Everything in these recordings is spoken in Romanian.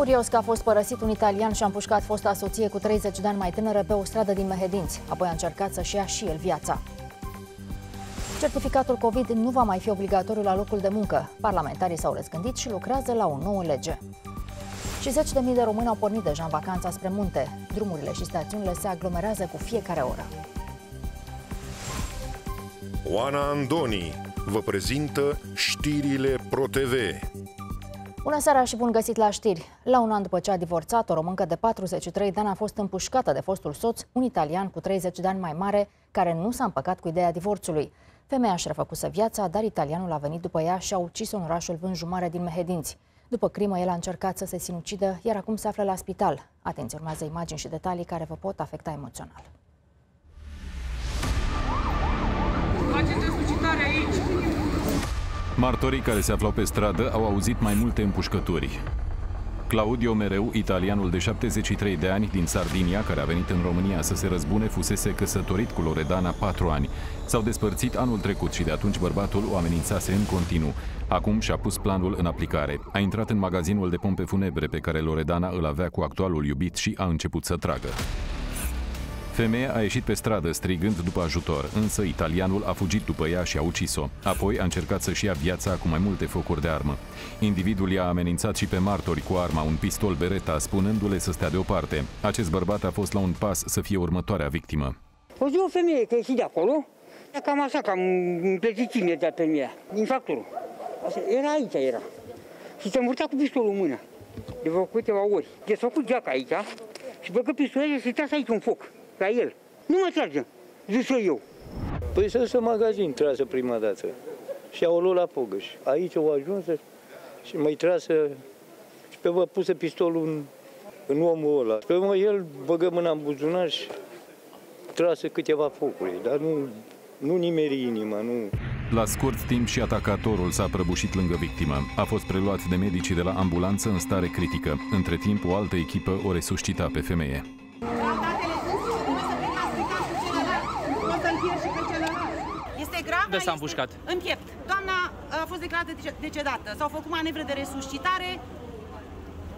Furios că a fost părăsit un italian și a împușcat fosta soție cu 30 de ani mai tânără pe o stradă din Mehedinți. Apoi a încercat să-și ia și el viața. Certificatul COVID nu va mai fi obligatoriu la locul de muncă. Parlamentarii s-au răzgândit și lucrează la o nouă lege. Și zeci de mii de români au pornit deja în vacanța spre munte. Drumurile și stațiunile se aglomerează cu fiecare oră. Oana Andoni vă prezintă știrile ProTV. Bună seara și bun găsit la știri! La un an după ce a divorțat, o româncă de 43 de ani a fost împușcată de fostul soț, un italian cu 30 de ani mai mare, care nu s-a împăcat cu ideea divorțului. Femeia și-a refăcuse viața, dar italianul a venit după ea și a ucis-o în orașul Vânjumare din Mehedinți. După crimă, el a încercat să se sinucidă, iar acum se află la spital. Atenție, urmează imagini și detalii care vă pot afecta emoțional. Martorii care se aflau pe stradă au auzit mai multe împușcături. Claudio Mereu, italianul de 73 de ani din Sardinia, care a venit în România să se răzbune, fusese căsătorit cu Loredana 4 ani. S-au despărțit anul trecut și de atunci bărbatul o amenințase în continuu. Acum și-a pus planul în aplicare. A intrat în magazinul de pompe funebre pe care Loredana îl avea cu actualul iubit și a început să tragă. Femeia a ieșit pe stradă strigând după ajutor, însă italianul a fugit după ea și a ucis-o. Apoi a încercat să-și ia viața cu mai multe focuri de armă. Individul i-a amenințat și pe martori cu arma, un pistol Beretta, spunându-le să stea deoparte. Acest bărbat a fost la un pas să fie următoarea victimă. O zi o femeie că ieși de acolo, cam așa, cam împletit imediat pe mine, din factorul. Era aici, era. Și se învârtea cu pistolul în mână, de vreo câteva ori. Deci s-a făcut geaca aici și băgă pistolul și se aici un foc ca el. Nu mă trage, zis eu. Păi să se magazin trasă prima dată. Și au luat la pogăș. Aici au ajuns și mai trasă și pe vă puse pistolul în, în omul ăla. Pe mă, el băgă mâna în buzunar și trase câteva focuri, dar nu, nu nimeri inima, nu... La scurt timp și atacatorul s-a prăbușit lângă victimă. A fost preluat de medicii de la ambulanță în stare critică. Între timp, o altă echipă o resuscita pe femeie. Unde s-a împușcat? În piept. Doamna a fost declarată decedată. S-au făcut manevre de resuscitare.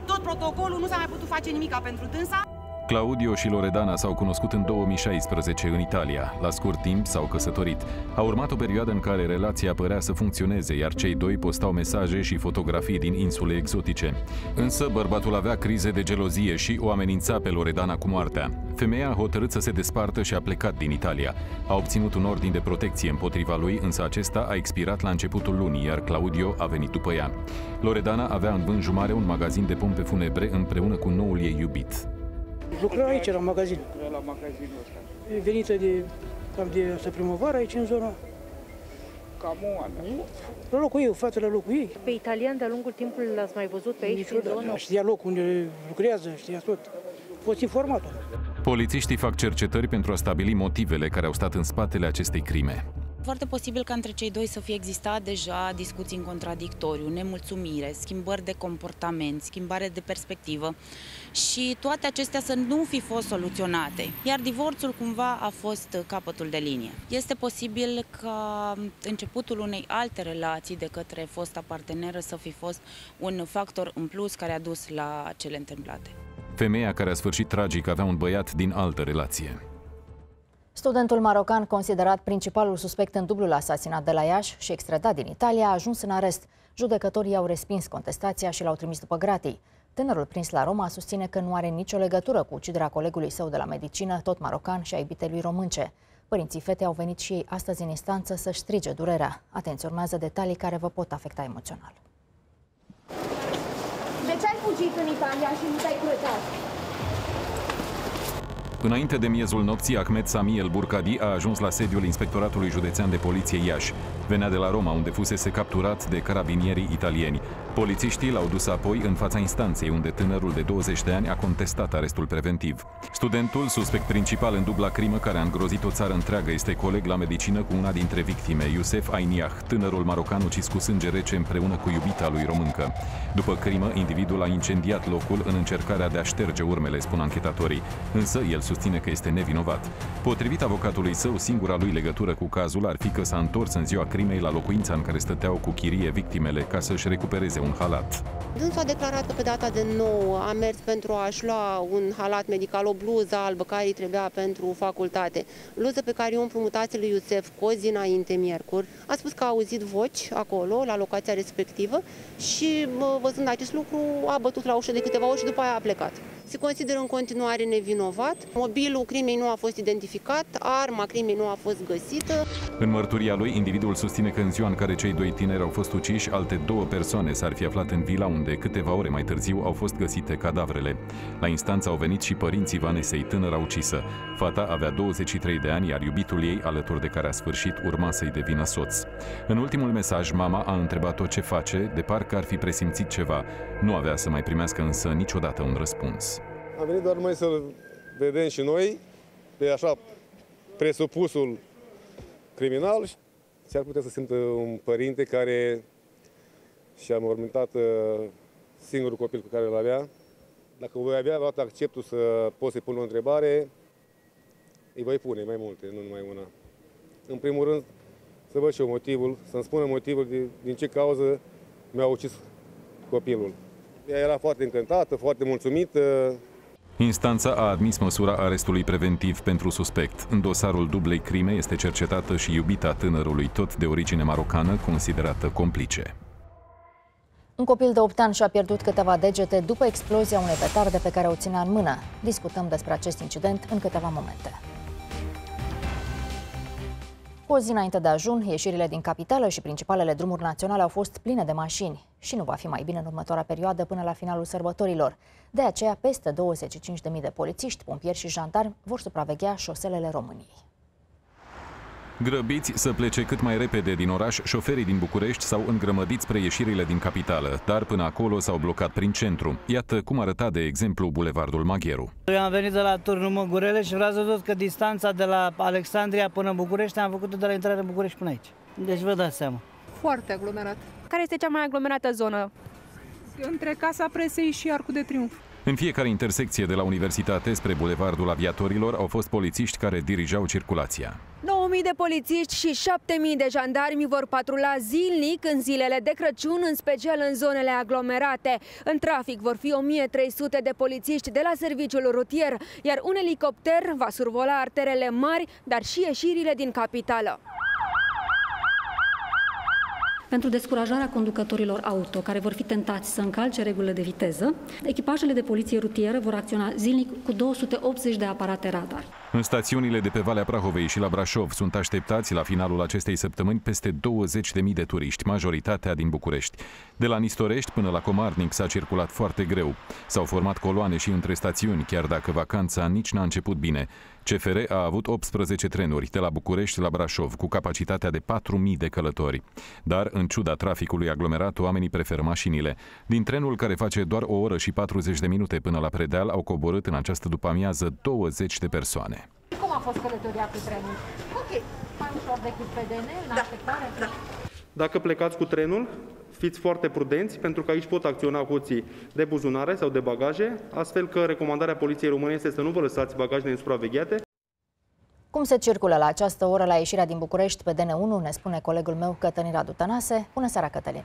Tot protocolul, nu s-a mai putut face nimica pentru dânsa. Claudio și Loredana s-au cunoscut în 2016 în Italia. La scurt timp s-au căsătorit. A urmat o perioadă în care relația părea să funcționeze, iar cei doi postau mesaje și fotografii din insule exotice. Însă bărbatul avea crize de gelozie și o amenința pe Loredana cu moartea. Femeia a hotărât să se despartă și a plecat din Italia. A obținut un ordin de protecție împotriva lui, însă acesta a expirat la începutul lunii, iar Claudio a venit după ea. Loredana avea în vânjumare un magazin de pompe funebre împreună cu noul ei iubit. Lucra aici, la magazin. La magazinul ăsta. E venită de, cam de asta primăvară aici în zona. Cam o an. La locul ei, fratele la locul ei. Pe italian de-a lungul timpului l-ați mai văzut pe aici, în zonă? Știa locul unde lucrează, știa tot. Fost informat. Polițiștii fac cercetări pentru a stabili motivele care au stat în spatele acestei crime. Foarte posibil ca între cei doi să fie existat deja discuții în contradictoriu, nemulțumire, schimbări de comportament, schimbare de perspectivă și toate acestea să nu fi fost soluționate, iar divorțul cumva a fost capătul de linie. Este posibil ca începutul unei alte relații de către fosta parteneră să fi fost un factor în plus care a dus la cele întâmplate. Femeia care a sfârșit tragic avea un băiat din altă relație. Studentul marocan, considerat principalul suspect în dublul asasinat de la Iași și extradat din Italia, a ajuns în arest. Judecătorii au respins contestația și l-au trimis după gratii. Tânărul prins la Roma susține că nu are nicio legătură cu uciderea colegului său de la medicină, tot marocan și a iubitelui românce. Părinții fetei au venit și ei astăzi în instanță să-și strige durerea. Atenție, urmează detalii care vă pot afecta emoțional. De ce ai fugit în Italia și nu te-ai curățat? Înainte de miezul nopții, Ahmed Sami El Burkadi a ajuns la sediul Inspectoratului Județean de Poliție Iași. Venea de la Roma, unde fusese capturat de carabinierii italieni. Polițiștii l-au dus apoi în fața instanței, unde tânărul de 20 de ani a contestat arestul preventiv. Studentul, suspect principal în dubla crimă care a îngrozit o țară întreagă, este coleg la medicină cu una dintre victime, Iusef Ainiah, tânărul marocan ucis cu sânge rece împreună cu iubita lui româncă. După crimă, individul a incendiat locul în încercarea de a șterge urmele, spun anchetatorii, însă el susține că este nevinovat. Potrivit avocatului său, singura lui legătură cu cazul ar fi că s-a întors în ziua crimei la locuința în care stăteau cu chirie victimele ca să-și recupereze un halat. Dânsul a declarat că pe data de 9 a mers pentru a-și lua un halat medical, o bluză albă care îi trebuia pentru facultate. Bluză pe care o împrumutase lui Iusef cu o zi înainte, miercuri. A spus că a auzit voci acolo, la locația respectivă și văzând acest lucru a bătut la ușă de câteva ori și după aia a plecat. Se consideră în continuare nevinovat. Mobilul crimei nu a fost identificat, arma crimei nu a fost găsită. În mărturia lui, individul susține că în ziua în care cei doi tineri au fost uciși, alte două persoane s-ar fi aflat în vila unde câteva ore mai târziu au fost găsite cadavrele. La instanță au venit și părinții Vanesei, tânăra ucisă. Fata avea 23 de ani, iar iubitul ei, alături de care a sfârșit, urma să-i devină soț. În ultimul mesaj, mama a întrebat-o ce face, de parcă ar fi presimțit ceva. Nu avea să mai primească însă niciodată un răspuns. Am venit doar numai să vedem și noi pe așa presupusul criminal. Și-ar putea să simtă un părinte care și-a mormântat uh, singurul copil pe care îl avea. Dacă voi avea luat acceptul să pot să-i pun o întrebare, îi voi pune mai multe, nu numai una. În primul rând, să văd și eu motivul, să-mi spună motivul de, din ce cauză mi-a ucis copilul. Ea era foarte încântată, foarte mulțumită, Instanța a admis măsura arestului preventiv pentru suspect. În dosarul dublei crime este cercetată și iubita tânărului, tot de origine marocană, considerată complice. Un copil de 8 ani și-a pierdut câteva degete după explozia unei petarde pe care o ținea în mână. Discutăm despre acest incident în câteva momente. Cu o zi înainte de ajun, ieșirile din capitală și principalele drumuri naționale au fost pline de mașini și nu va fi mai bine în următoarea perioadă până la finalul sărbătorilor. De aceea, peste 25.000 de polițiști, pompieri și jandarmi vor supraveghea șoselele României. Grăbiți să plece cât mai repede din oraș, șoferii din București s-au îngrămădit spre ieșirile din capitală, dar până acolo s-au blocat prin centru. Iată cum arăta, de exemplu, Bulevardul Magheru. Eu am venit de la Turnul Măgurele și vreau să văd că distanța de la Alexandria până în București am făcut-o de la intrarea în București până aici. Deci vă dați seama. Foarte aglomerat. Care este cea mai aglomerată zonă? Între Casa Presei și Arcul de Triunf. În fiecare intersecție de la Universitate spre Bulevardul Aviatorilor au fost polițiști care dirijau circulația. 9000 de polițiști și 7000 de jandarmi vor patrula zilnic în zilele de Crăciun, în special în zonele aglomerate. În trafic vor fi 1300 de polițiști de la serviciul rutier, iar un elicopter va survola arterele mari, dar și ieșirile din capitală. Pentru descurajarea conducătorilor auto care vor fi tentați să încalce regulile de viteză, echipajele de poliție rutieră vor acționa zilnic cu 280 de aparate radar. În stațiunile de pe Valea Prahovei și la Brașov sunt așteptați la finalul acestei săptămâni peste 20.000 de turiști, majoritatea din București. De la Nistorești până la Comarnic s-a circulat foarte greu. S-au format coloane și între stațiuni, chiar dacă vacanța nici n-a început bine. CFR a avut 18 trenuri de la București la Brașov, cu capacitatea de 4.000 de călători. Dar, în ciuda traficului aglomerat, oamenii preferă mașinile. Din trenul care face doar o oră și 40 de minute până la Predeal, au coborât în această după-amiază 20 de persoane. Cum a fost călătoria cu trenul? Ok, mai ușor decât pe DN, în da, așteptare? Da. Dacă plecați cu trenul, fiți foarte prudenți, pentru că aici pot acționa hoții de buzunare sau de bagaje, astfel că recomandarea Poliției Române este să nu vă lăsați bagajele nesupravegheate. Cum se circulă la această oră la ieșirea din București pe DN1, ne spune colegul meu Cătălin Radu Tănase. Bună seara, Cătălin!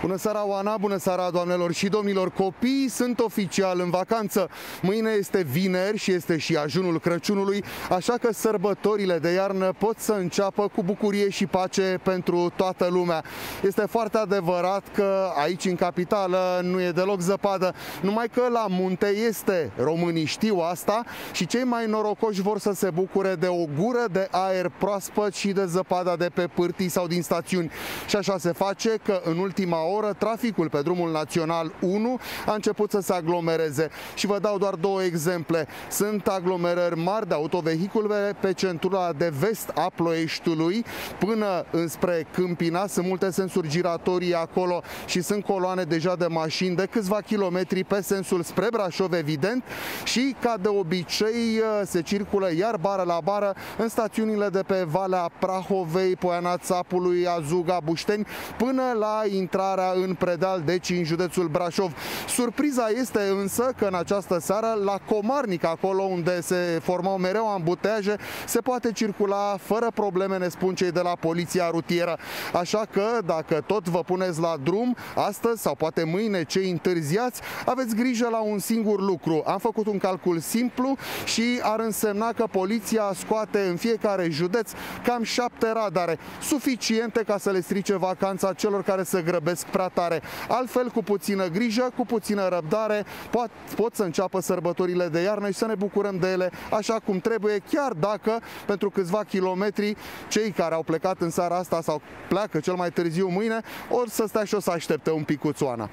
Bună seara, Oana! Bună seara, doamnelor și domnilor! Copiii sunt oficial în vacanță. Mâine este vineri și este și ajunul Crăciunului, așa că sărbătorile de iarnă pot să înceapă cu bucurie și pace pentru toată lumea. Este foarte adevărat că aici, în capitală, nu e deloc zăpadă, numai că la munte este. Românii știu asta și cei mai norocoși vor să se bucure de o gură de aer proaspăt și de zăpada de pe pârtii sau din stațiuni. Și așa se face că în ultima oră, traficul pe drumul național 1 a început să se aglomereze. Și vă dau doar două exemple. Sunt aglomerări mari de autovehicule pe centura de vest a Ploieștiului până înspre Câmpina. Sunt multe sensuri giratorii acolo și sunt coloane deja de mașini de câțiva kilometri pe sensul spre Brașov, evident. Și ca de obicei se circulă iar bară la bară în stațiunile de pe Valea Prahovei, Poiana Țapului, Azuga, Bușteni, până la intrarea Sarea în Predeal, deci în județul Brașov. Surpriza este însă că în această seară la Comarnic, acolo unde se formau mereu ambuteaje, se poate circula fără probleme, ne spun cei de la Poliția Rutieră. Așa că dacă tot vă puneți la drum, astăzi sau poate mâine cei întârziați, aveți grijă la un singur lucru. Am făcut un calcul simplu și ar însemna că poliția scoate în fiecare județ cam șapte radare, suficiente ca să le strice vacanța celor care se grăbesc prea tare. Altfel, cu puțină grijă, cu puțină răbdare, pot, pot să înceapă sărbătorile de iarnă și să ne bucurăm de ele așa cum trebuie, chiar dacă pentru câțiva kilometri cei care au plecat în seara asta sau pleacă cel mai târziu mâine, or să stea și o să aștepte un pic cu țoana.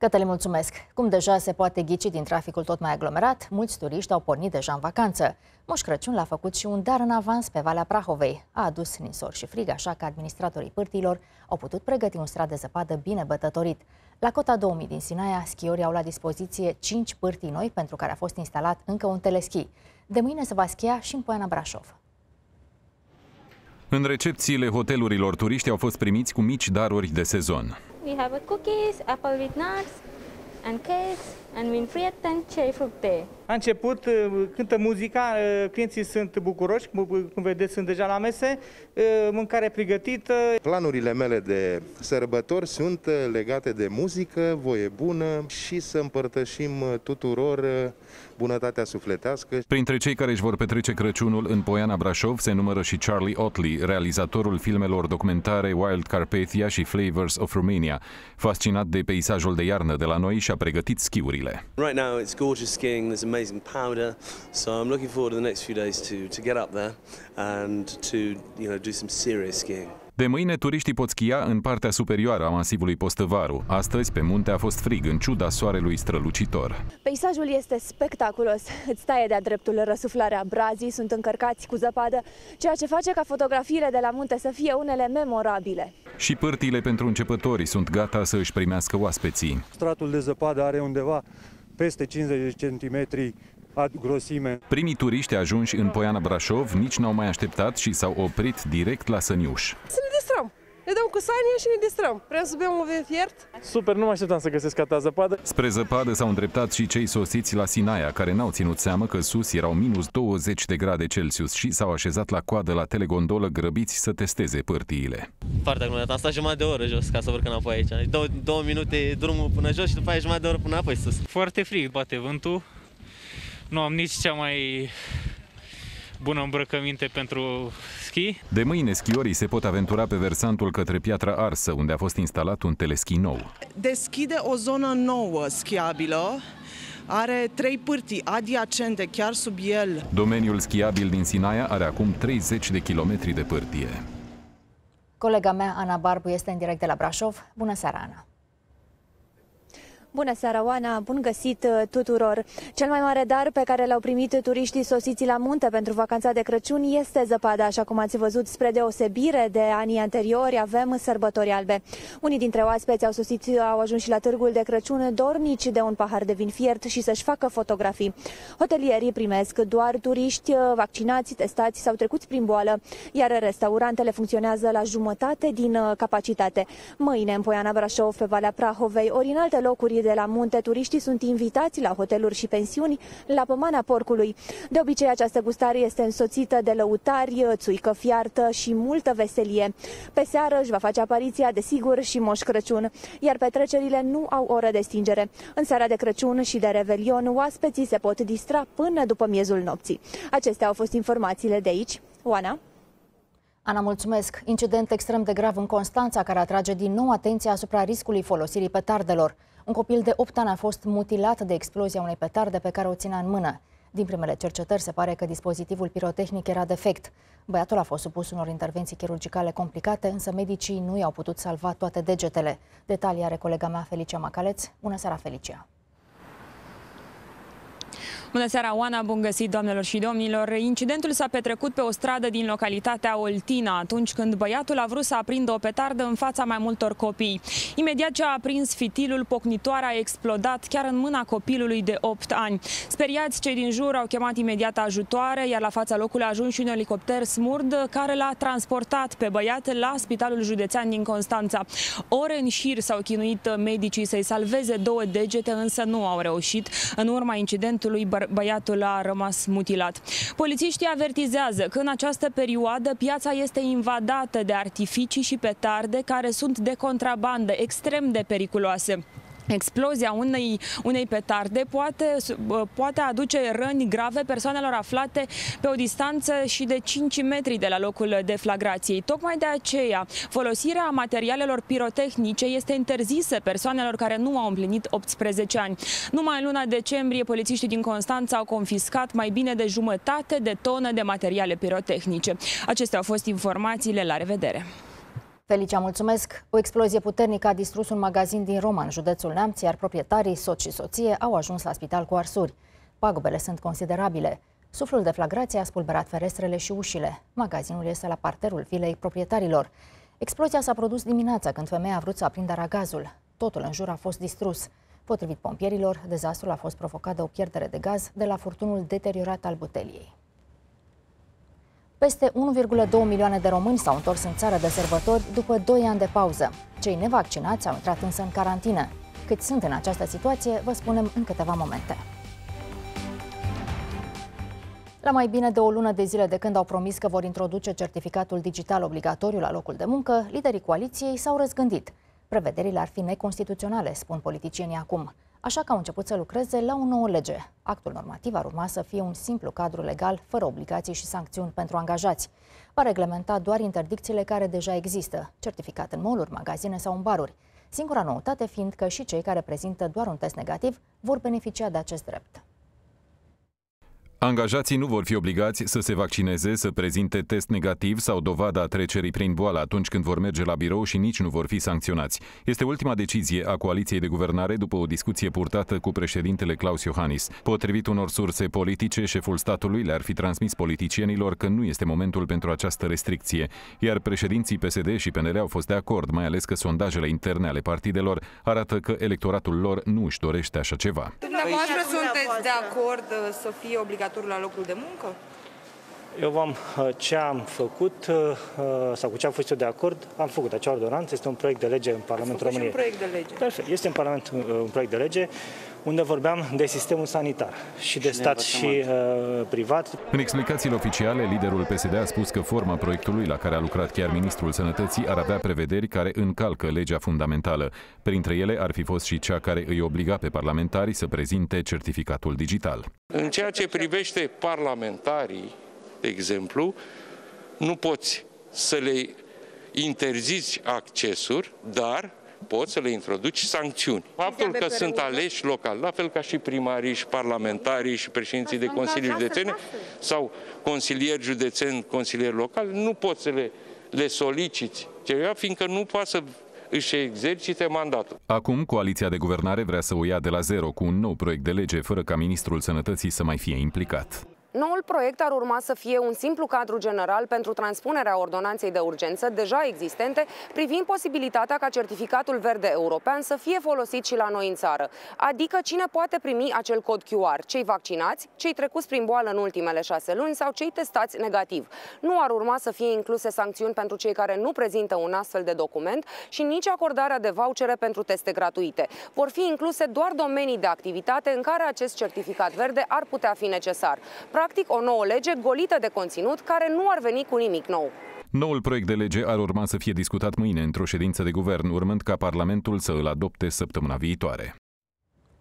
Cătălin, mulțumesc! Cum deja se poate ghici din traficul tot mai aglomerat, mulți turiști au pornit deja în vacanță. Moș Crăciun l-a făcut și un dar în avans pe Valea Prahovei. A adus ninsor și frig, așa că administratorii pârtilor au putut pregăti un strat de zăpadă bine bătătorit. La cota 2000 din Sinaia, schiorii au la dispoziție 5 pârtii noi pentru care a fost instalat încă un teleschi. De mâine se va schia și în Poiana Brașov. În recepțiile hotelurilor, turiștii au fost primiți cu mici daruri de sezon. We have a cookies, apple with nuts, and cakes, and Winfried and cherry fructe. A început, uh, cântă muzica, uh, clienții sunt bucuroși, cum vedeți sunt deja la mese, uh, mâncare pregătită. Planurile mele de sărbători sunt legate de muzică, voie bună și să împărtășim tuturor bunătatea sufletească. Printre cei care își vor petrece Crăciunul în Poiana Brașov se numără și Charlie Otley, realizatorul filmelor documentare Wild Carpathia și Flavors of Romania. Fascinat de peisajul de iarnă de la noi și-a pregătit schiurile. Right now it's gorgeous skiing, there's amazing powder, so I'm looking forward to the next few days to, to get up there and to you know, do some serious skiing. De mâine, turiștii pot schia în partea superioară a masivului Postăvaru. Astăzi, pe munte a fost frig, în ciuda soarelui strălucitor. Peisajul este spectaculos. Îți taie de-a dreptul răsuflarea brazii, sunt încărcați cu zăpadă, ceea ce face ca fotografiile de la munte să fie unele memorabile. Și pârtile pentru începători sunt gata să își primească oaspeții. Stratul de zăpadă are undeva peste 50 de centimetri grosime. Primii turiști ajunși în Poiana Brașov nici n-au mai așteptat și s-au oprit direct la Săniuș. Să ne distrăm! Ne dăm cu sania și ne distrăm. Vrem să bem un vin fiert? Super, nu mă așteptam să găsesc atâta zăpadă. Spre zăpadă s-au îndreptat și cei sosiți la Sinaia, care n-au ținut seamă că sus erau minus 20 de grade Celsius și s-au așezat la coadă la telegondolă grăbiți să testeze pârtiile. Foarte aglomerat. Am stat jumătate de oră jos ca să urc înapoi aici. Două, două minute drumul până jos și după aia jumătate de oră până apoi sus. Foarte frig, bate vântul. Nu am nici cea mai bună îmbrăcăminte pentru schi. De mâine schiorii se pot aventura pe versantul către Piatra Arsă, unde a fost instalat un teleschi nou. Deschide o zonă nouă schiabilă, are trei pârtii adiacente chiar sub el. Domeniul schiabil din Sinaia are acum 30 de kilometri de pârtie. Colega mea, Ana Barbu, este în direct de la Brașov. Bună seara, Ana! Bună seara, Oana! Bun găsit uh, tuturor! Cel mai mare dar pe care l-au primit turiștii sosiți la munte pentru vacanța de Crăciun este zăpada, așa cum ați văzut, spre deosebire de anii anteriori, avem sărbători albe. Unii dintre oaspeți au sosit, au ajuns și la târgul de Crăciun dornici de un pahar de vin fiert și să-și facă fotografii. Hotelierii primesc doar turiști uh, vaccinați, testați sau trecuți prin boală, iar restaurantele funcționează la jumătate din uh, capacitate. Mâine, în Poiana Brașov, pe Valea Prahovei, ori în alte locuri de la munte, turiștii sunt invitați la hoteluri și pensiuni la Pămana Porcului. De obicei, această gustare este însoțită de lăutari, țuică fiartă și multă veselie. Pe seară își va face apariția, desigur, și Moș Crăciun, iar petrecerile nu au oră de stingere. În seara de Crăciun și de Revelion, oaspeții se pot distra până după miezul nopții. Acestea au fost informațiile de aici. Oana? Ana, mulțumesc. Incident extrem de grav în Constanța, care atrage din nou atenția asupra riscului folosirii petardelor. Un copil de 8 ani a fost mutilat de explozia unei petarde pe care o ținea în mână. Din primele cercetări se pare că dispozitivul pirotehnic era defect. Băiatul a fost supus unor intervenții chirurgicale complicate, însă medicii nu i-au putut salva toate degetele. Detalii are colega mea Felicia Macaleț. Bună seara, Felicia! Bună seara, Oana, bun găsit, doamnelor și domnilor. Incidentul s-a petrecut pe o stradă din localitatea Oltina, atunci când băiatul a vrut să aprindă o petardă în fața mai multor copii. Imediat ce a aprins fitilul, pocnitoarea a explodat chiar în mâna copilului de 8 ani. Speriați, cei din jur au chemat imediat ajutoare, iar la fața locului a ajuns și un elicopter smurd care l-a transportat pe băiat la Spitalul Județean din Constanța. Ore în șir s-au chinuit medicii să-i salveze două degete, însă nu au reușit. În urma incidentului, băiatul a rămas mutilat. Polițiștii avertizează că în această perioadă piața este invadată de artificii și petarde care sunt de contrabandă, extrem de periculoase. Explozia unei, unei petarde poate, poate aduce răni grave persoanelor aflate pe o distanță și de 5 metri de la locul deflagrației. Tocmai de aceea, folosirea materialelor pirotehnice este interzisă persoanelor care nu au împlinit 18 ani. Numai în luna decembrie, polițiștii din Constanța au confiscat mai bine de jumătate de tonă de materiale pirotehnice. Acestea au fost informațiile. La revedere! Felicia, mulțumesc! O explozie puternică a distrus un magazin din Roma, în județul Neamț, iar proprietarii, soț și soție, au ajuns la spital cu arsuri. Pagubele sunt considerabile. Suflul de flagrație a spulberat ferestrele și ușile. Magazinul este la parterul vilei proprietarilor. Explozia s-a produs dimineața când femeia a vrut să aprindă ragazul. Totul în jur a fost distrus. Potrivit pompierilor, dezastrul a fost provocat de o pierdere de gaz de la furtunul deteriorat al buteliei. Peste 1,2 milioane de români s-au întors în țară de sărbători după 2 ani de pauză. Cei nevaccinați au intrat însă în carantină. Cât sunt în această situație, vă spunem în câteva momente. La mai bine de o lună de zile de când au promis că vor introduce certificatul digital obligatoriu la locul de muncă, liderii coaliției s-au răzgândit. Prevederile ar fi neconstituționale, spun politicienii acum așa că au început să lucreze la o nouă lege. Actul normativ ar urma să fie un simplu cadru legal, fără obligații și sancțiuni pentru angajați. Va reglementa doar interdicțiile care deja există, certificat în moluri, magazine sau în baruri. Singura noutate fiind că și cei care prezintă doar un test negativ vor beneficia de acest drept. Angajații nu vor fi obligați să se vaccineze, să prezinte test negativ sau dovada trecerii prin boală atunci când vor merge la birou și nici nu vor fi sancționați. Este ultima decizie a coaliției de guvernare după o discuție purtată cu președintele Claus Iohannis. Potrivit unor surse politice, șeful statului le-ar fi transmis politicienilor că nu este momentul pentru această restricție, iar președinții PSD și PNL au fost de acord, mai ales că sondajele interne ale partidelor arată că electoratul lor nu își dorește așa ceva. Dumneavoastră sunteți de acord uh, să fie obligat obligatoriu la locul de muncă? Eu v-am uh, ce am făcut uh, uh, sau cu ce am fost eu de acord, am făcut acea ordonanță, este un proiect de lege în Parlamentul României. un proiect de lege. Perfect, este în Parlament un proiect de lege unde vorbeam de sistemul sanitar și de și stat și uh, privat. În explicațiile oficiale, liderul PSD a spus că forma proiectului la care a lucrat chiar ministrul Sănătății ar avea prevederi care încalcă legea fundamentală. Printre ele ar fi fost și cea care îi obliga pe parlamentari să prezinte certificatul digital. În ceea ce privește parlamentarii, de exemplu, nu poți să le interziți accesul, dar poți să le introduci sancțiuni. Faptul că sunt aleși local, la fel ca și primarii și parlamentarii și președinții de consilii județene sau consilieri județeni, consilieri locali, nu poți să le, le soliciți ceva, fiindcă nu poate să își exercite mandatul. Acum, coaliția de guvernare vrea să o ia de la zero cu un nou proiect de lege, fără ca ministrul sănătății să mai fie implicat. Noul proiect ar urma să fie un simplu cadru general pentru transpunerea ordonanței de urgență deja existente, privind posibilitatea ca certificatul verde european să fie folosit și la noi în țară. Adică cine poate primi acel cod QR? Cei vaccinați, cei trecuți prin boală în ultimele șase luni sau cei testați negativ. Nu ar urma să fie incluse sancțiuni pentru cei care nu prezintă un astfel de document și nici acordarea de vouchere pentru teste gratuite. Vor fi incluse doar domenii de activitate în care acest certificat verde ar putea fi necesar. Practic, o nouă lege golită de conținut care nu ar veni cu nimic nou. Noul proiect de lege ar urma să fie discutat mâine într-o ședință de guvern, urmând ca Parlamentul să îl adopte săptămâna viitoare.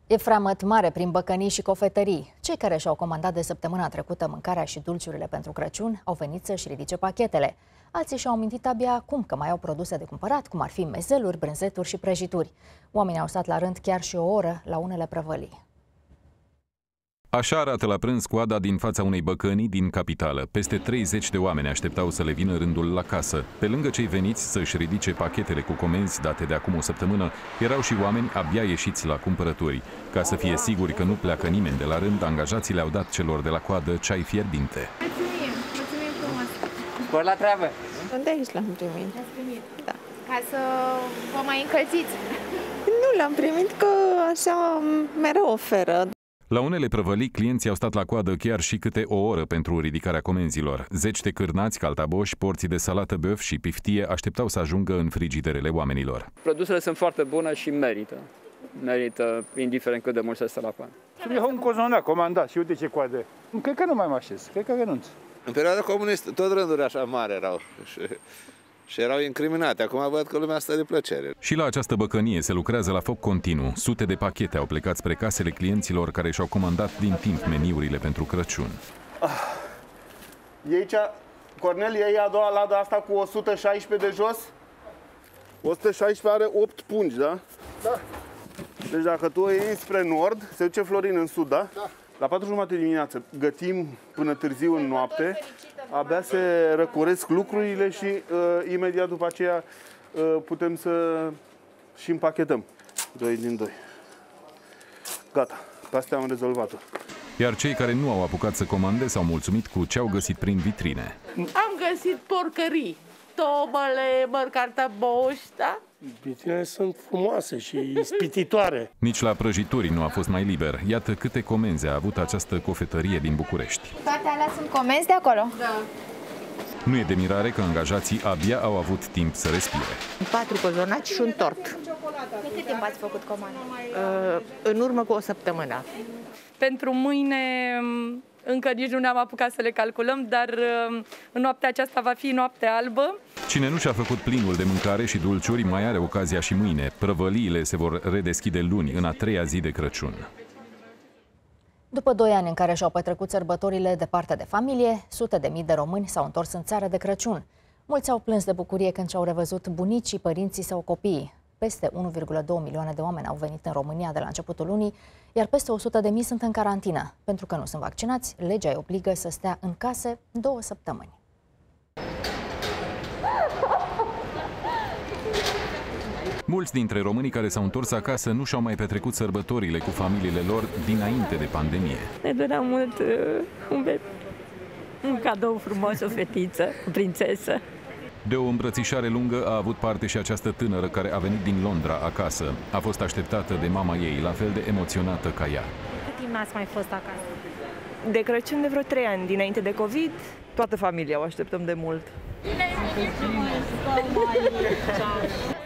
E freamăt mare prin băcănii și cofetării. Cei care și-au comandat de săptămâna trecută mâncarea și dulciurile pentru Crăciun au venit să-și ridice pachetele. Alții și-au amintit abia acum că mai au produse de cumpărat, cum ar fi mezeluri, brânzeturi și prăjituri. Oamenii au stat la rând chiar și o oră la unele prăvălii. Așa arată la prânz coada din fața unei băcănii din capitală. Peste 30 de oameni așteptau să le vină rândul la casă. Pe lângă cei veniți să-și ridice pachetele cu comenzi date de acum o săptămână, erau și oameni abia ieșiți la cumpărături. Ca să fie siguri că nu pleacă nimeni de la rând, angajații le-au dat celor de la coadă ceai fierbinte. Mulțumim, mulțumim frumos. Spor la treabă. De aici l-am primit. L-ați primit? Da. Ca să vă mai încălziți. Nu l-am primit, că așa mereu oferă. La unele prăvălii, clienții au stat la coadă chiar și câte o oră pentru ridicarea comenzilor. Zeci de cârnați, caltaboși, porții de salată băf și piftie așteptau să ajungă în frigiderele oamenilor. Produsele sunt foarte bune și merită. Merită, indiferent cât de mult se stă la coadă. Eu un cozonac comandat și uite ce coadă. Cred că nu mai mă așez, cred că renunț. În perioada comunistă tot rânduri așa mari erau și, și erau incriminate. Acum văd că lumea asta de plăcere. Și la această băcănie se lucrează la foc continuu. Sute de pachete au plecat spre casele clienților care și-au comandat din timp meniurile pentru Crăciun. Ah. E aici, Cornel, e a doua ladă asta cu 116 de jos? 116 are 8 pungi, da? Da. Deci dacă tu iei spre nord, se duce Florin în sud, da? Da. La 4 jumate dimineață gătim până târziu în noapte, abia se răcoresc lucrurile și uh, imediat după aceea uh, putem să și împachetăm. 2 din 2. Gata, pe astea am rezolvat-o. Iar cei care nu au apucat să comande s-au mulțumit cu ce au găsit prin vitrine. Am găsit porcării, tomăle, mărcarta boș, da? Vitrinele sunt frumoase și spititoare. Nici la prăjituri nu a fost mai liber. Iată câte comenzi a avut această cofetărie din București. Toate alea sunt comenzi de acolo? Da. Nu e de mirare că angajații abia au avut timp să respire. Patru cozonaci și un tort. De cât timp ați făcut comandă? Uh, în urmă cu o săptămână. Pentru mâine încă nici nu ne-am apucat să le calculăm, dar în noaptea aceasta va fi noapte albă. Cine nu și-a făcut plinul de mâncare și dulciuri mai are ocazia și mâine. Prăvăliile se vor redeschide luni, în a treia zi de Crăciun. După doi ani în care și-au petrecut sărbătorile departe de familie, sute de mii de români s-au întors în țară de Crăciun. Mulți au plâns de bucurie când și-au revăzut bunicii, părinții sau copiii. Peste 1,2 milioane de oameni au venit în România de la începutul lunii, iar peste 100 de mii sunt în carantină. Pentru că nu sunt vaccinați, legea îi obligă să stea în case două săptămâni. Mulți dintre românii care s-au întors acasă nu și-au mai petrecut sărbătorile cu familiile lor dinainte de pandemie. Ne dorea mult uh, un, be- un cadou frumos, o fetiță, o prințesă. De o îmbrățișare lungă a avut parte și această tânără care a venit din Londra acasă. A fost așteptată de mama ei, la fel de emoționată ca ea. Cât timp n-ați mai fost acasă? De Crăciun de vreo 3 ani, dinainte de COVID. Toată familia o așteptăm de mult.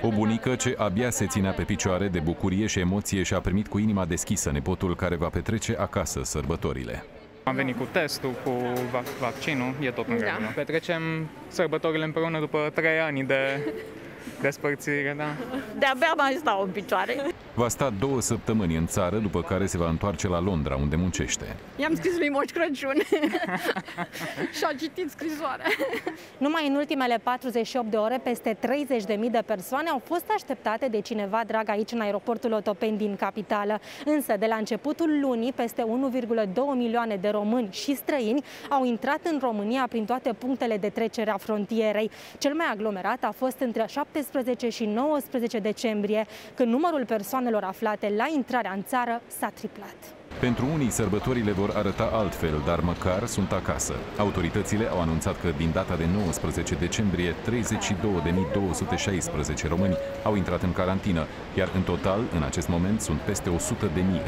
O bunică ce abia se ținea pe picioare de bucurie și emoție și a primit cu inima deschisă nepotul care va petrece acasă sărbătorile. Am venit cu testul, cu vac- vaccinul, e tot în Da. regulă. Petrecem sărbătorile împreună după trei ani de despărțire, da. De-abia mai stau în picioare. Va sta două săptămâni în țară, după care se va întoarce la Londra, unde muncește. I-am scris lui Moș Crăciun și a citit scrisoarea. Numai în ultimele 48 de ore, peste 30.000 de persoane au fost așteptate de cineva drag aici în aeroportul Otopeni din capitală. Însă, de la începutul lunii, peste 1,2 milioane de români și străini au intrat în România prin toate punctele de trecere a frontierei. Cel mai aglomerat a fost între 17 și 19 decembrie, când numărul persoanelor aflate la intrarea în țară s-a triplat. Pentru unii, sărbătorile vor arăta altfel, dar măcar sunt acasă. Autoritățile au anunțat că din data de 19 decembrie, 32.216 români au intrat în carantină, iar în total, în acest moment, sunt peste 100.000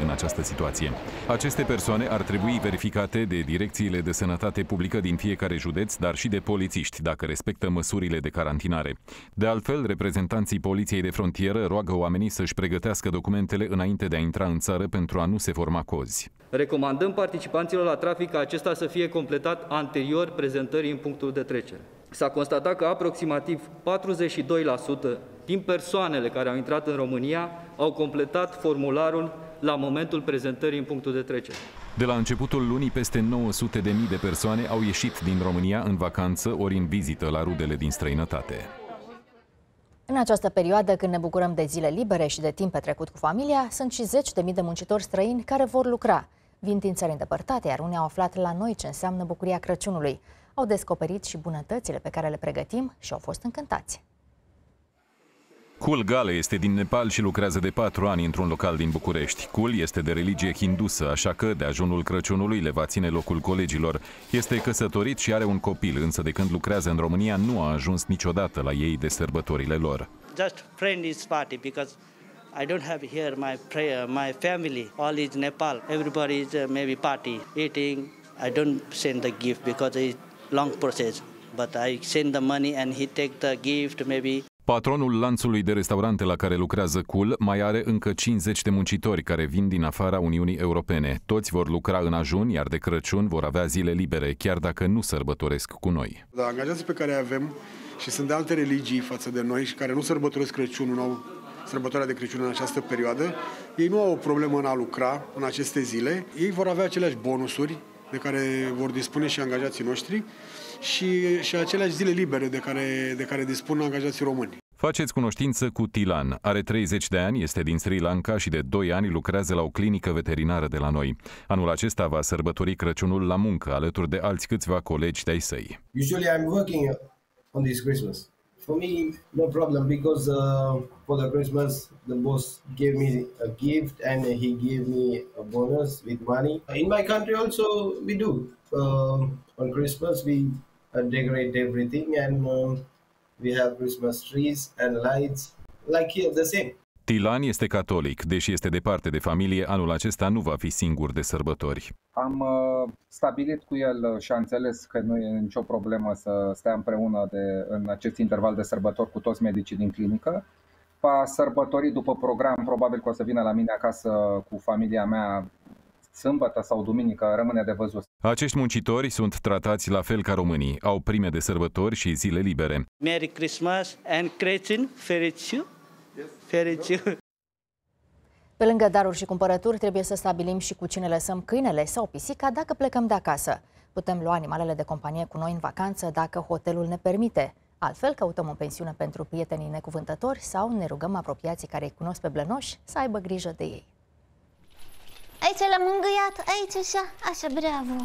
în această situație. Aceste persoane ar trebui verificate de direcțiile de sănătate publică din fiecare județ, dar și de polițiști, dacă respectă măsurile de carantinare. De altfel, reprezentanții Poliției de Frontieră roagă oamenii să-și pregătească documentele înainte de a intra în țară pentru a nu se forma cozi. Recomandăm participanților la trafic ca acesta să fie completat anterior prezentării în punctul de trecere. S-a constatat că aproximativ 42% din persoanele care au intrat în România au completat formularul la momentul prezentării în punctul de trecere. De la începutul lunii, peste 900 de mii de persoane au ieșit din România în vacanță ori în vizită la rudele din străinătate. În această perioadă, când ne bucurăm de zile libere și de timp petrecut cu familia, sunt și zeci de mii de muncitori străini care vor lucra. Vin din țări îndepărtate, iar unii au aflat la noi ce înseamnă bucuria Crăciunului. Au descoperit și bunătățile pe care le pregătim și au fost încântați. Kul Gale este din Nepal și lucrează de patru ani într-un local din București. Kul este de religie hindusă, așa că de ajunul Crăciunului le va ține locul colegilor. Este căsătorit și are un copil, însă de când lucrează în România nu a ajuns niciodată la ei de sărbătorile lor. Just friend is party because I don't have here my prayer, my family, all is Nepal. Everybody is uh, maybe party, eating. I don't send the gift because it's long process. But I send the money and he take the gift maybe Patronul lanțului de restaurante la care lucrează Cool mai are încă 50 de muncitori care vin din afara Uniunii Europene. Toți vor lucra în ajun, iar de Crăciun vor avea zile libere, chiar dacă nu sărbătoresc cu noi. Da, angajații pe care avem și sunt de alte religii față de noi și care nu sărbătoresc Crăciunul, nu au sărbătoarea de Crăciun în această perioadă, ei nu au o problemă în a lucra în aceste zile. Ei vor avea aceleași bonusuri de care vor dispune și angajații noștri și, și aceleași zile libere de care, de care dispun angajații români. Faceți cunoștință cu Tilan. Are 30 de ani, este din Sri Lanka și de 2 ani lucrează la o clinică veterinară de la noi. Anul acesta va sărbători Crăciunul la muncă, alături de alți câțiva colegi de-ai săi. Usually I'm working on this Christmas. For me, no problem because uh, for the Christmas, the boss gave me a gift and he gave me a bonus with money. In my country also we do. Uh, on Christmas we uh, decorate everything and uh, we have Christmas trees and lights, like here, the same. Tilan este catolic, deși este departe de familie, anul acesta nu va fi singur de sărbători. Am uh, stabilit cu el și am înțeles că nu e nicio problemă să stea împreună de, în acest interval de sărbători cu toți medicii din clinică. Va sărbători după program, probabil că o să vină la mine acasă cu familia mea sâmbătă sau duminică, rămâne de văzut. Acești muncitori sunt tratați la fel ca românii, au prime de sărbători și zile libere. Merry Christmas and Crăciun fericiu. Fericiu. Pe lângă daruri și cumpărături, trebuie să stabilim și cu cine lăsăm câinele sau pisica dacă plecăm de acasă. Putem lua animalele de companie cu noi în vacanță dacă hotelul ne permite. Altfel, căutăm o pensiune pentru prietenii necuvântători sau ne rugăm apropiații care îi cunosc pe blănoși să aibă grijă de ei. Aici l-am îngâiat, aici așa, așa, bravo.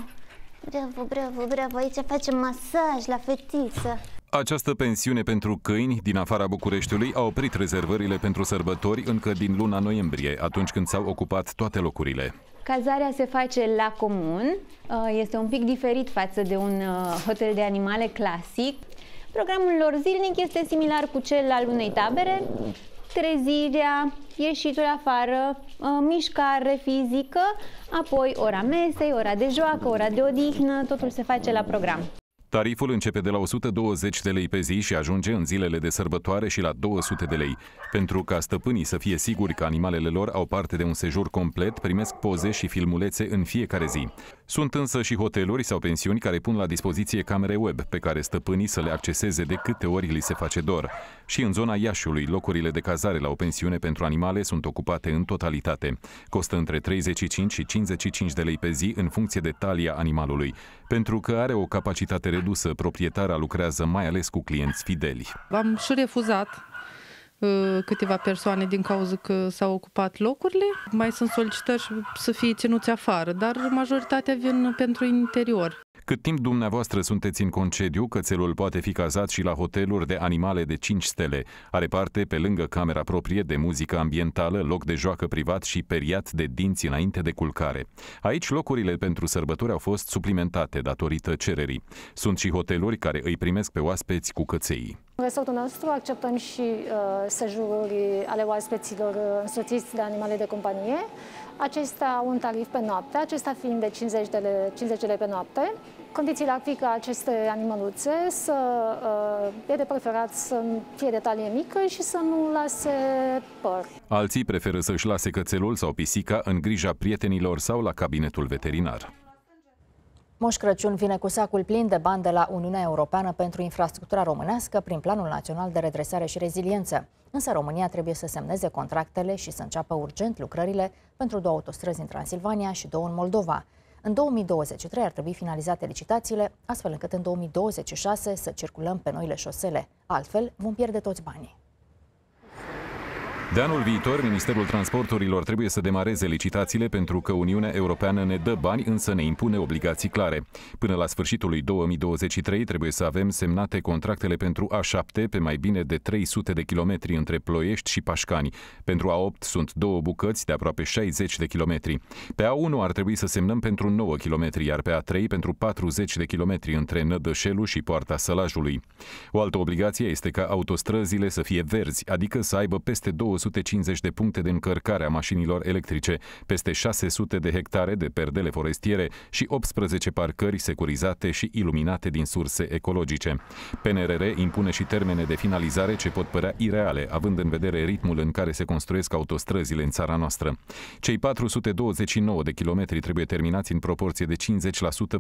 Bravo, bravo, bravo, aici facem masaj la fetiță. Această pensiune pentru câini din afara Bucureștiului a oprit rezervările pentru sărbători încă din luna noiembrie, atunci când s-au ocupat toate locurile. Cazarea se face la comun, uh, este un pic diferit față de un uh, hotel de animale clasic. Programul lor zilnic este similar cu cel al unei tabere, trezirea, ieșitul afară, uh, mișcare fizică, apoi ora mesei, ora de joacă, ora de odihnă, totul se face la program. Tariful începe de la 120 de lei pe zi și ajunge în zilele de sărbătoare și la 200 de lei. Pentru ca stăpânii să fie siguri că animalele lor au parte de un sejur complet, primesc poze și filmulețe în fiecare zi. Sunt însă și hoteluri sau pensiuni care pun la dispoziție camere web pe care stăpânii să le acceseze de câte ori li se face dor. Și în zona Iașiului, locurile de cazare la o pensiune pentru animale sunt ocupate în totalitate. Costă între 35 și 55 de lei pe zi în funcție de talia animalului. Pentru că are o capacitate redusă, proprietara lucrează mai ales cu clienți fideli. Am și refuzat uh, câteva persoane din cauza că s-au ocupat locurile. Mai sunt solicitări să fie ținuți afară, dar majoritatea vin pentru interior. Cât timp dumneavoastră sunteți în concediu, cățelul poate fi cazat și la hoteluri de animale de 5 stele. Are parte, pe lângă camera proprie, de muzică ambientală, loc de joacă privat și periat de dinți înainte de culcare. Aici locurile pentru sărbători au fost suplimentate datorită cererii. Sunt și hoteluri care îi primesc pe oaspeți cu căței. În resortul nostru acceptăm și uh, sejururi ale oaspeților uh, însoțiți de animale de companie. Acesta un tarif pe noapte, acesta fiind de 50 de, lei, 50 de lei pe noapte. Condițiile ar fi ca aceste animăluțe să uh, e de preferat să fie de talie mică și să nu lase păr. Alții preferă să-și lase cățelul sau pisica în grija prietenilor sau la cabinetul veterinar. Moș Crăciun vine cu sacul plin de bani de la Uniunea Europeană pentru infrastructura românească prin Planul Național de Redresare și Reziliență. Însă România trebuie să semneze contractele și să înceapă urgent lucrările pentru două autostrăzi în Transilvania și două în Moldova. În 2023 ar trebui finalizate licitațiile, astfel încât în 2026 să circulăm pe noile șosele. Altfel, vom pierde toți banii. De anul viitor, Ministerul Transporturilor trebuie să demareze licitațiile pentru că Uniunea Europeană ne dă bani, însă ne impune obligații clare. Până la sfârșitul lui 2023 trebuie să avem semnate contractele pentru A7 pe mai bine de 300 de kilometri între Ploiești și Pașcani. Pentru A8 sunt două bucăți de aproape 60 de kilometri. Pe A1 ar trebui să semnăm pentru 9 kilometri, iar pe A3 pentru 40 de kilometri între Nădășelu și Poarta Sălajului. O altă obligație este ca autostrăzile să fie verzi, adică să aibă peste 200 250 de puncte de încărcare a mașinilor electrice, peste 600 de hectare de perdele forestiere și 18 parcări securizate și iluminate din surse ecologice. PNRR impune și termene de finalizare ce pot părea ireale, având în vedere ritmul în care se construiesc autostrăzile în țara noastră. Cei 429 de kilometri trebuie terminați în proporție de 50%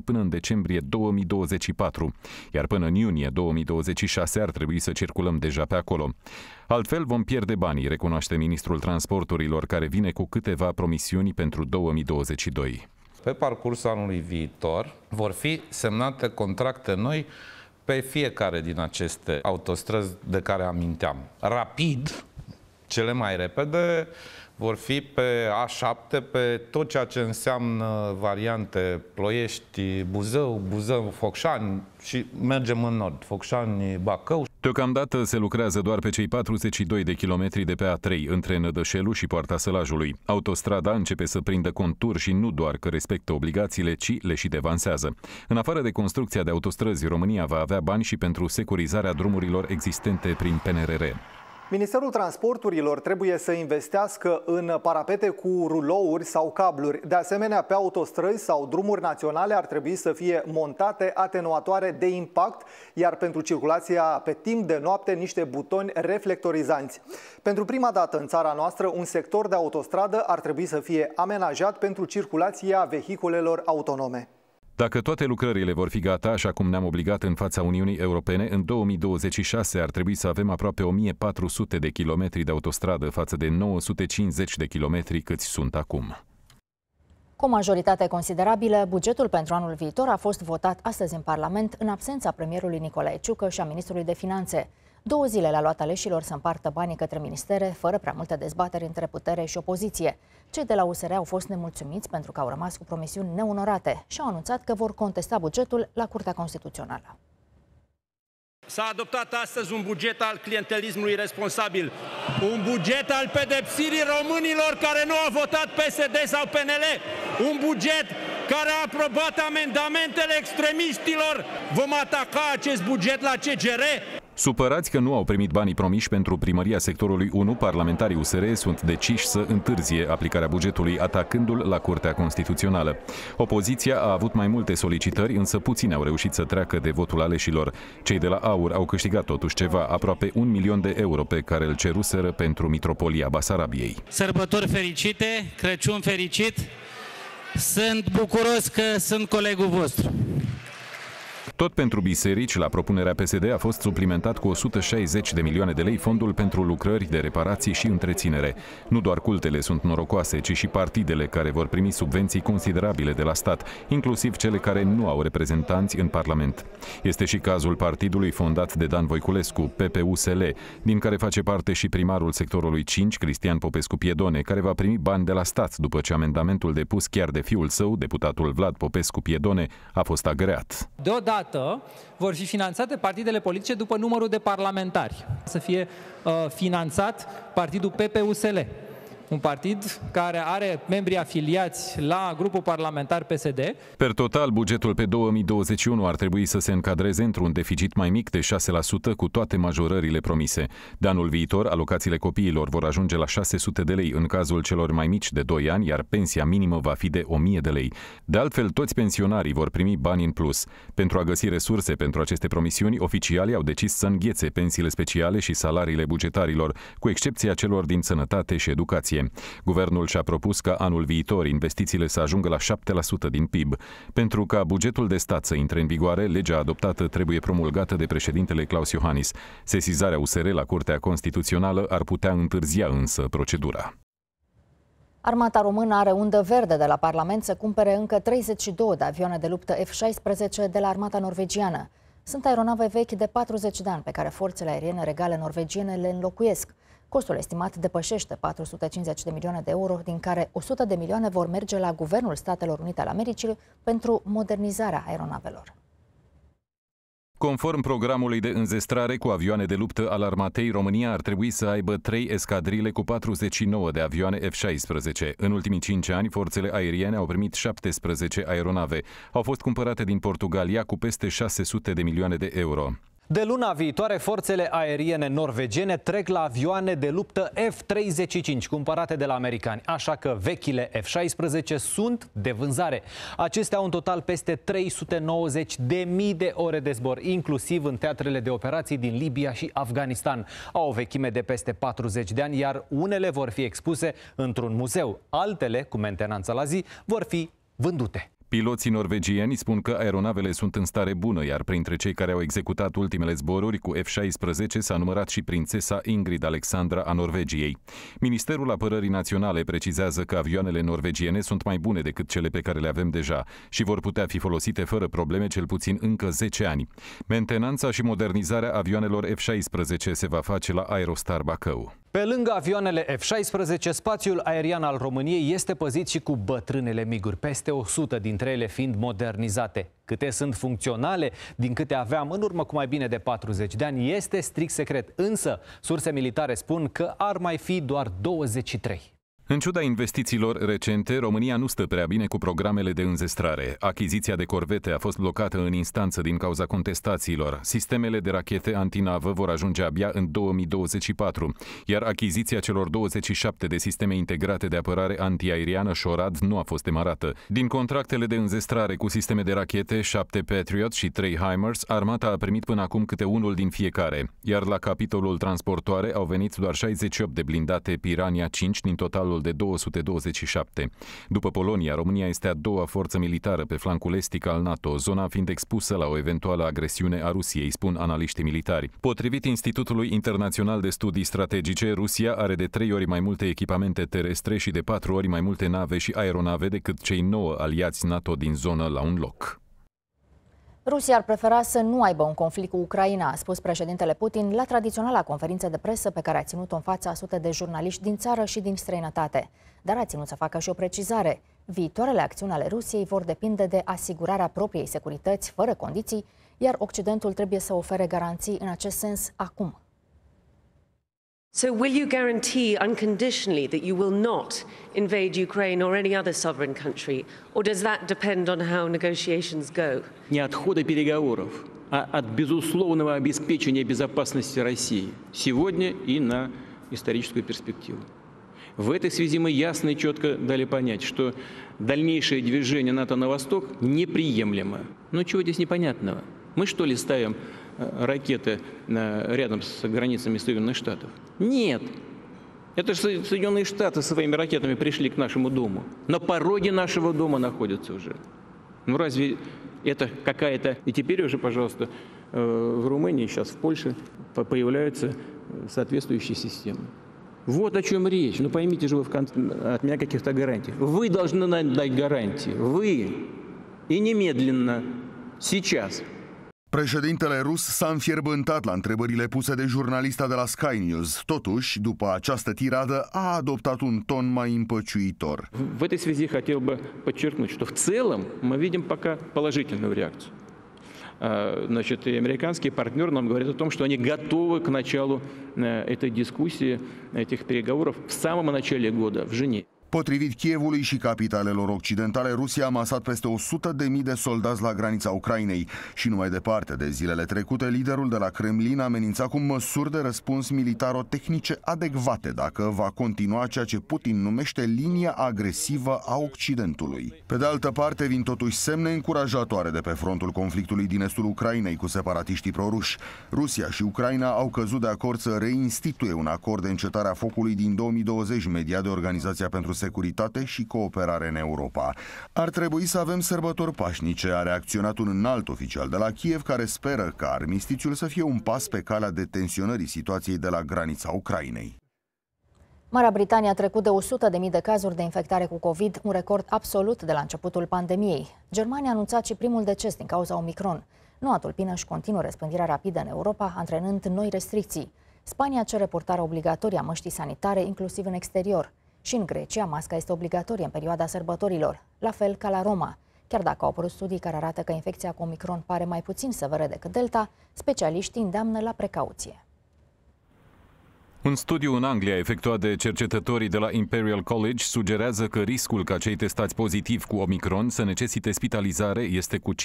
până în decembrie 2024, iar până în iunie 2026 ar trebui să circulăm deja pe acolo. Altfel vom pierde banii, recunoaște ministrul transporturilor, care vine cu câteva promisiuni pentru 2022. Pe parcursul anului viitor vor fi semnate contracte noi pe fiecare din aceste autostrăzi de care aminteam. Rapid, cele mai repede, vor fi pe A7, pe tot ceea ce înseamnă variante Ploiești, Buzău, Buzău, Focșani și mergem în nord, Focșani, Bacău. Deocamdată se lucrează doar pe cei 42 de kilometri de pe A3 între Nădășelu și Poarta Sălajului. Autostrada începe să prindă contur și nu doar că respectă obligațiile, ci le și devansează. În afară de construcția de autostrăzi, România va avea bani și pentru securizarea drumurilor existente prin PNRR. Ministerul Transporturilor trebuie să investească în parapete cu rulouri sau cabluri. De asemenea, pe autostrăzi sau drumuri naționale ar trebui să fie montate atenuatoare de impact, iar pentru circulația pe timp de noapte niște butoni reflectorizanți. Pentru prima dată în țara noastră, un sector de autostradă ar trebui să fie amenajat pentru circulația vehiculelor autonome. Dacă toate lucrările vor fi gata, așa cum ne-am obligat în fața Uniunii Europene, în 2026 ar trebui să avem aproape 1400 de kilometri de autostradă față de 950 de kilometri câți sunt acum. Cu o majoritate considerabilă, bugetul pentru anul viitor a fost votat astăzi în Parlament în absența premierului Nicolae Ciucă și a ministrului de Finanțe. Două zile le-a luat aleșilor să împartă banii către ministere, fără prea multe dezbateri între putere și opoziție. Cei de la USR au fost nemulțumiți pentru că au rămas cu promisiuni neonorate și au anunțat că vor contesta bugetul la Curtea Constituțională. S-a adoptat astăzi un buget al clientelismului responsabil, un buget al pedepsirii românilor care nu au votat PSD sau PNL, un buget care a aprobat amendamentele extremiștilor. Vom ataca acest buget la CGR Supărați că nu au primit banii promiși pentru primăria sectorului 1, parlamentarii USR sunt deciși să întârzie aplicarea bugetului, atacându-l la Curtea Constituțională. Opoziția a avut mai multe solicitări, însă puține au reușit să treacă de votul aleșilor. Cei de la AUR au câștigat totuși ceva, aproape un milion de euro pe care îl ceruseră pentru Mitropolia Basarabiei. Sărbători fericite, Crăciun fericit! Sunt bucuros că sunt colegul vostru. Tot pentru biserici, la propunerea PSD a fost suplimentat cu 160 de milioane de lei fondul pentru lucrări de reparații și întreținere. Nu doar cultele sunt norocoase, ci și partidele care vor primi subvenții considerabile de la stat, inclusiv cele care nu au reprezentanți în Parlament. Este și cazul partidului fondat de Dan Voiculescu, PPUSL, din care face parte și primarul sectorului 5, Cristian Popescu Piedone, care va primi bani de la stat după ce amendamentul depus chiar de fiul său, deputatul Vlad Popescu Piedone, a fost agreat. Deodată dată vor fi finanțate partidele politice după numărul de parlamentari. Să fie uh, finanțat partidul PPUSL un partid care are membri afiliați la grupul parlamentar PSD. Per total, bugetul pe 2021 ar trebui să se încadreze într-un deficit mai mic de 6% cu toate majorările promise. De anul viitor, alocațiile copiilor vor ajunge la 600 de lei în cazul celor mai mici de 2 ani, iar pensia minimă va fi de 1000 de lei. De altfel, toți pensionarii vor primi bani în plus. Pentru a găsi resurse pentru aceste promisiuni, oficialii au decis să înghețe pensiile speciale și salariile bugetarilor, cu excepția celor din sănătate și educație inflație. Guvernul și-a propus ca anul viitor investițiile să ajungă la 7% din PIB. Pentru ca bugetul de stat să intre în vigoare, legea adoptată trebuie promulgată de președintele Claus Iohannis. Sesizarea USR la Curtea Constituțională ar putea întârzia însă procedura. Armata română are undă verde de la Parlament să cumpere încă 32 de avioane de luptă F-16 de la armata norvegiană. Sunt aeronave vechi de 40 de ani pe care forțele aeriene regale norvegiene le înlocuiesc. Costul estimat depășește 450 de milioane de euro, din care 100 de milioane vor merge la Guvernul Statelor Unite ale Americii pentru modernizarea aeronavelor. Conform programului de înzestrare cu avioane de luptă al armatei, România ar trebui să aibă trei escadrile cu 49 de avioane F-16. În ultimii 5 ani, forțele aeriene au primit 17 aeronave. Au fost cumpărate din Portugalia cu peste 600 de milioane de euro. De luna viitoare, forțele aeriene norvegiene trec la avioane de luptă F-35 cumpărate de la americani, așa că vechile F-16 sunt de vânzare. Acestea au în total peste 390 de mii de ore de zbor, inclusiv în teatrele de operații din Libia și Afganistan. Au o vechime de peste 40 de ani, iar unele vor fi expuse într-un muzeu. Altele, cu mentenanță la zi, vor fi vândute. Piloții norvegieni spun că aeronavele sunt în stare bună, iar printre cei care au executat ultimele zboruri cu F-16 s-a numărat și prințesa Ingrid Alexandra a Norvegiei. Ministerul Apărării Naționale precizează că avioanele norvegiene sunt mai bune decât cele pe care le avem deja și vor putea fi folosite fără probleme cel puțin încă 10 ani. Mentenanța și modernizarea avioanelor F-16 se va face la Aerostar Bacău. Pe lângă avioanele F-16, spațiul aerian al României este păzit și cu bătrânele miguri, peste 100 dintre ele fiind modernizate. Câte sunt funcționale, din câte aveam în urmă cu mai bine de 40 de ani, este strict secret. Însă, surse militare spun că ar mai fi doar 23. În ciuda investițiilor recente, România nu stă prea bine cu programele de înzestrare. Achiziția de corvete a fost blocată în instanță din cauza contestațiilor. Sistemele de rachete antinavă vor ajunge abia în 2024, iar achiziția celor 27 de sisteme integrate de apărare antiaeriană Șorad nu a fost demarată. Din contractele de înzestrare cu sisteme de rachete, 7 Patriot și 3 HIMARS, armata a primit până acum câte unul din fiecare, iar la capitolul transportoare au venit doar 68 de blindate Pirania 5 din totalul de 227. După Polonia, România este a doua forță militară pe flancul estic al NATO, zona fiind expusă la o eventuală agresiune a Rusiei, spun analiștii militari. Potrivit Institutului Internațional de Studii Strategice, Rusia are de trei ori mai multe echipamente terestre și de patru ori mai multe nave și aeronave decât cei nouă aliați NATO din zonă la un loc. Rusia ar prefera să nu aibă un conflict cu Ucraina, a spus președintele Putin la tradiționala conferință de presă pe care a ținut-o în fața sute de jurnaliști din țară și din străinătate. Dar a ținut să facă și o precizare. Viitoarele acțiuni ale Rusiei vor depinde de asigurarea propriei securități, fără condiții, iar Occidentul trebuie să ofere garanții în acest sens acum. So, will you guarantee unconditionally that you will not invade Ukraine or any other sovereign country? Or does that depend on how negotiations go? Не от хода переговоров, а от безусловного обеспечения безопасности России сегодня и на историческую перспективу. В этой связи мы ясно и четко дали понять, что дальнейшее движение НАТО на восток неприемлемо. Но чего здесь непонятного? Мы что ли ставим ракеты рядом с границами Соединенных Штатов? Нет. Это же Соединенные Штаты своими ракетами пришли к нашему дому. На пороге нашего дома находятся уже. Ну разве это какая-то... И теперь уже, пожалуйста, в Румынии, сейчас в Польше появляются соответствующие системы. Вот о чем речь. Ну поймите же вы в кон... от меня каких-то гарантий. Вы должны дать гарантии. Вы. И немедленно. Сейчас. Președintele rus s-a înfierbântat la întrebările puse de jurnalista de la Sky News. Totuși, după această tiradă, a adoptat un ton mai împăciuitor. В этой связи хотел бы подчеркнуть, что в целом мы видим пока положительную реакцию. Значит, и американские партнеры нам говорят о том, что они готовы к началу этой дискуссии, этих переговоров в самом начале года в Женеве. Potrivit Kievului și capitalelor occidentale, Rusia a masat peste 100 de mii de soldați la granița Ucrainei și numai departe de zilele trecute, liderul de la Kremlin amenința cu măsuri de răspuns militaro-tehnice adecvate dacă va continua ceea ce Putin numește linia agresivă a Occidentului. Pe de altă parte, vin totuși semne încurajatoare de pe frontul conflictului din estul Ucrainei cu separatiștii proruși. Rusia și Ucraina au căzut de acord să reinstituie un acord de încetare a focului din 2020 mediat de Organizația pentru securitate și cooperare în Europa. Ar trebui să avem sărbători pașnice, a reacționat un înalt oficial de la Kiev care speră ca armistițiul să fie un pas pe calea detenționării situației de la granița Ucrainei. Marea Britanie a trecut de 100.000 de cazuri de infectare cu COVID, un record absolut de la începutul pandemiei. Germania a anunțat și primul deces din cauza Omicron. Noua tulpină își continuă răspândirea rapidă în Europa, antrenând noi restricții. Spania cere portarea obligatorie a măștii sanitare, inclusiv în exterior. Și în Grecia, masca este obligatorie în perioada sărbătorilor, la fel ca la Roma. Chiar dacă au apărut studii care arată că infecția cu Omicron pare mai puțin severă decât Delta, specialiștii îndeamnă la precauție. Un studiu în Anglia efectuat de cercetătorii de la Imperial College sugerează că riscul ca cei testați pozitiv cu Omicron să necesite spitalizare este cu 15-20%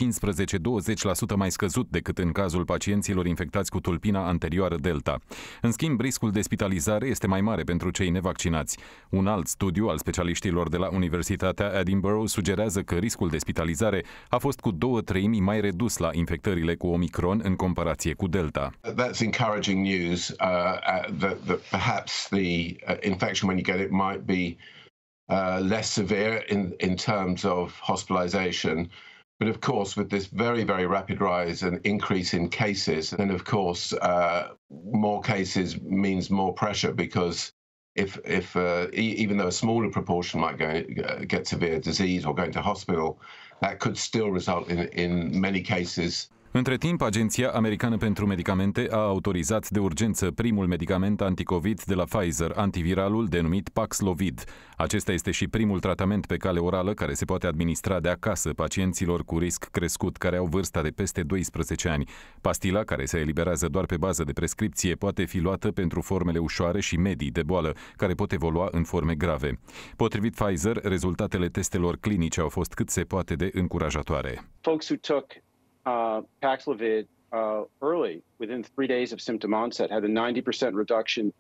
mai scăzut decât în cazul pacienților infectați cu tulpina anterioară Delta. În schimb, riscul de spitalizare este mai mare pentru cei nevaccinați. Un alt studiu al specialiștilor de la Universitatea Edinburgh sugerează că riscul de spitalizare a fost cu două treimi mai redus la infectările cu Omicron în comparație cu Delta. That's encouraging news uh, uh that that perhaps the uh, infection when you get it might be uh, less severe in, in terms of hospitalization. But of course, with this very, very rapid rise and increase in cases, then of course, uh, more cases means more pressure because if, if uh, e even though a smaller proportion might go, uh, get severe disease or go into hospital, that could still result in, in many cases Între timp, Agenția Americană pentru Medicamente a autorizat de urgență primul medicament anticovid de la Pfizer, antiviralul denumit Paxlovid. Acesta este și primul tratament pe cale orală care se poate administra de acasă pacienților cu risc crescut care au vârsta de peste 12 ani. Pastila, care se eliberează doar pe bază de prescripție, poate fi luată pentru formele ușoare și medii de boală, care pot evolua în forme grave. Potrivit Pfizer, rezultatele testelor clinice au fost cât se poate de încurajatoare. Folks who took uh, Paxlovid uh, early, within three days of symptom onset, had a 90% reduction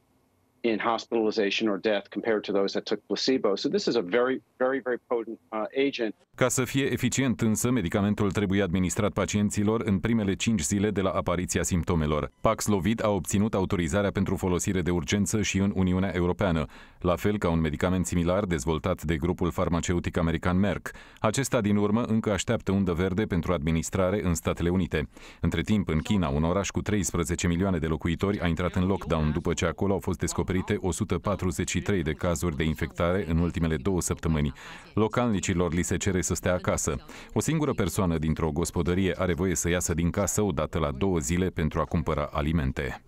in hospitalization or death compared to those that took placebo. So this is a very, very, very potent uh, agent. Ca să fie eficient însă, medicamentul trebuie administrat pacienților în primele 5 zile de la apariția simptomelor. Paxlovid a obținut autorizarea pentru folosire de urgență și în Uniunea Europeană, la fel ca un medicament similar dezvoltat de grupul farmaceutic american Merck. Acesta, din urmă, încă așteaptă undă verde pentru administrare în Statele Unite. Între timp, în China, un oraș cu 13 milioane de locuitori a intrat în lockdown după ce acolo au fost descoperite 143 de cazuri de infectare în ultimele două săptămâni. Localnicilor li se cere să stea acasă. O singură persoană dintr-o gospodărie are voie să iasă din casă odată la două zile pentru a cumpăra alimente.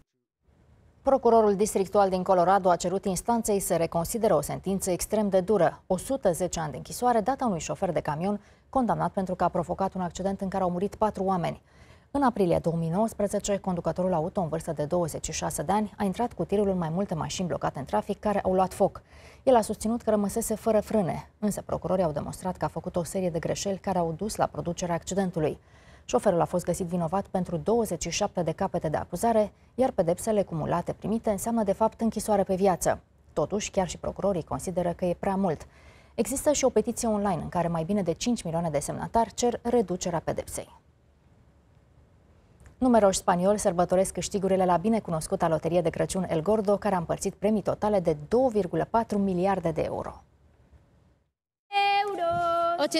Procurorul districtual din Colorado a cerut instanței să reconsideră o sentință extrem de dură, 110 ani de închisoare dată unui șofer de camion condamnat pentru că a provocat un accident în care au murit patru oameni. În aprilie 2019, conducătorul auto în vârstă de 26 de ani a intrat cu tirul în mai multe mașini blocate în trafic care au luat foc. El a susținut că rămăsese fără frâne, însă procurorii au demonstrat că a făcut o serie de greșeli care au dus la producerea accidentului. Șoferul a fost găsit vinovat pentru 27 de capete de acuzare, iar pedepsele cumulate primite înseamnă de fapt închisoare pe viață. Totuși, chiar și procurorii consideră că e prea mult. Există și o petiție online în care mai bine de 5 milioane de semnatari cer reducerea pedepsei. Numeroși spanioli sărbătoresc câștigurile la binecunoscuta loterie de Crăciun El Gordo, care a împărțit premii totale de 2,4 miliarde de euro. Euro 86.148 4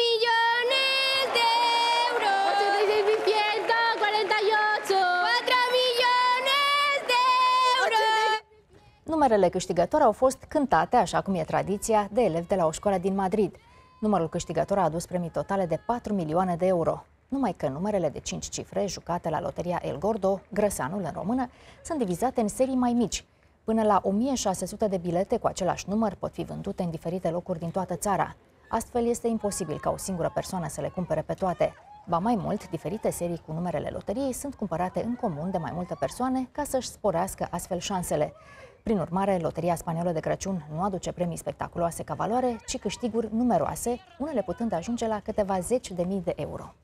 milioane de euro 86.148 4 milioane de euro Numerele câștigători au fost cântate, așa cum e tradiția, de elevi de la o școală din Madrid – Numărul câștigător a adus premii totale de 4 milioane de euro. Numai că numerele de 5 cifre jucate la loteria El Gordo, grăsanul în română, sunt divizate în serii mai mici. Până la 1600 de bilete cu același număr pot fi vândute în diferite locuri din toată țara. Astfel este imposibil ca o singură persoană să le cumpere pe toate. Ba mai mult, diferite serii cu numerele loteriei sunt cumpărate în comun de mai multe persoane ca să-și sporească astfel șansele. Prin urmare, Loteria Spaniolă de Crăciun nu aduce premii spectaculoase ca valoare, ci câștiguri numeroase, unele putând ajunge la câteva zeci de mii de euro.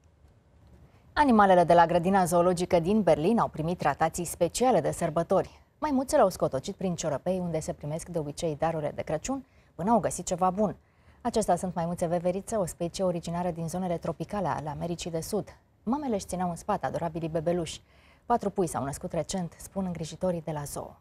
Animalele de la grădina zoologică din Berlin au primit tratații speciale de sărbători. Maimuțele au scotocit prin ciorăpei unde se primesc de obicei darurile de Crăciun până au găsit ceva bun. Acestea sunt maimuțe veveriță, o specie originară din zonele tropicale ale Americii de Sud. Mamele își țineau în spate adorabilii bebeluși. Patru pui s-au născut recent, spun îngrijitorii de la zoo.